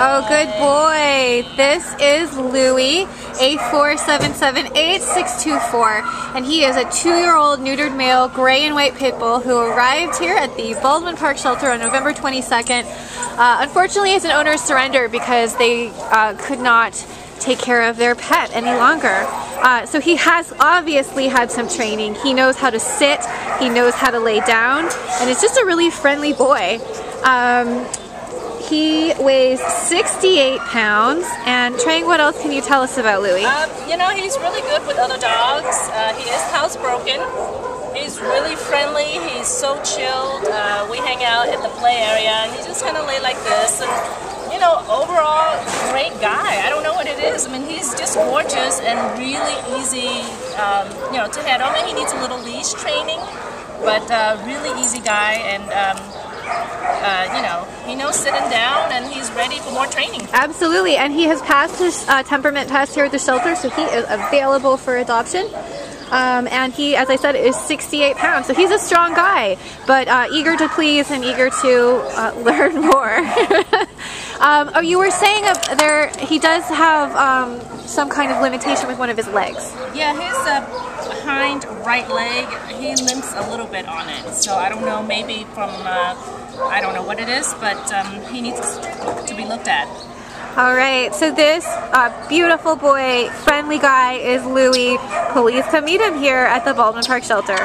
Okay, this is Louie, A4778-624, and he is a two-year-old neutered male gray and white pit bull who arrived here at the Baldwin Park Shelter on November 22nd. Uh, unfortunately, his owners surrendered because they uh, could not take care of their pet any longer. Uh, so he has obviously had some training. He knows how to sit, he knows how to lay down, and it's just a really friendly boy. Um, he weighs 68 pounds. And Trang, what else can you tell us about Louie? Um, you know, he's really good with other dogs. Uh, he is housebroken. He's really friendly. He's so chilled. Uh, we hang out at the play area, and he just kind of lay like this. And you know, overall, great guy. I don't know what it is. I mean, he's just gorgeous and really easy, um, you know, to handle. I mean, he needs a little leash training, but uh, really easy guy and. Um, uh, you know, he knows sitting down and he's ready for more training. Absolutely, and he has passed his uh, temperament test here at the shelter, so he is available for adoption. Um, and he, as I said, is 68 pounds, so he's a strong guy, but uh, eager to please and eager to uh, learn more. um, oh, you were saying there he does have um, some kind of limitation with one of his legs. Yeah, his uh, hind right leg, he limps a little bit on it, so I don't know, maybe from uh, I don't know what it is, but um, he needs to be looked at. All right, so this uh, beautiful boy, friendly guy is Louie. Please come meet him here at the Baldwin Park Shelter.